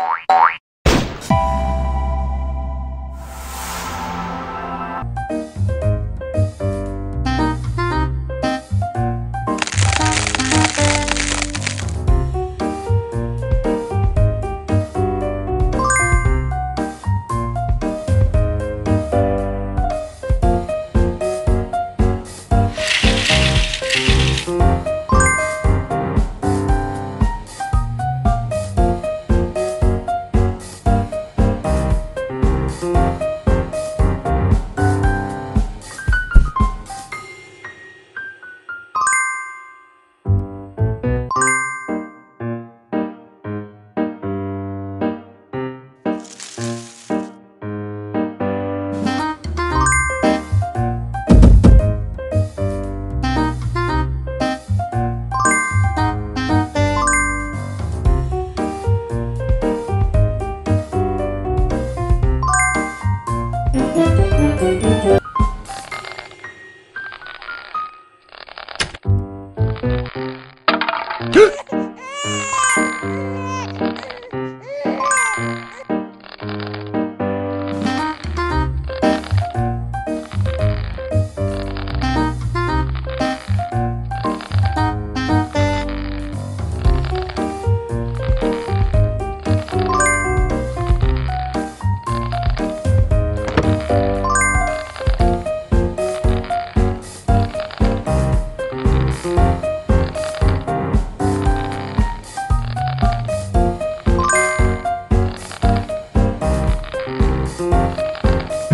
Oi, oi. Huh?